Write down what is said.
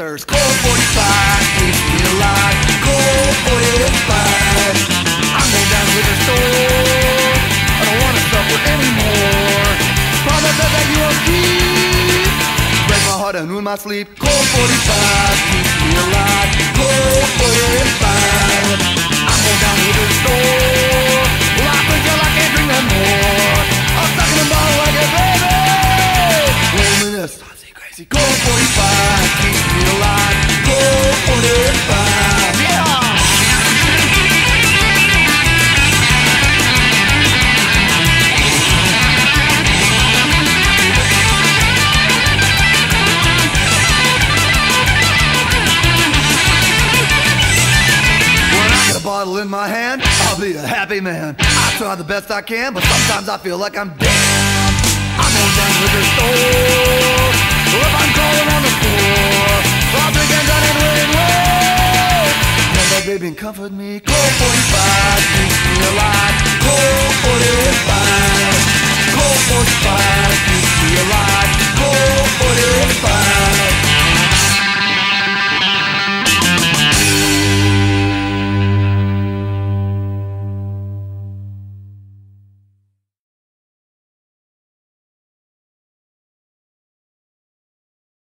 Panthers. Go 45, keeps me alive. Colt 45. I'm going down with a store. I don't want to suffer anymore. Promise that that you will keep. Break my heart and ruin my sleep. Colt 45, keeps me alive. Colt 45. I'm going down with a store. Well, I think I can't drink no more. I'm stuck in a bottle like a baby. Reminisce. Go 45. bottle in my hand, I'll be a happy man. I try the best I can, but sometimes I feel like I'm damned. I'm in that liquor store. If I'm calling on the floor, I'll begin running really low. Mother, baby, comfort me. Call 45, keep me alive.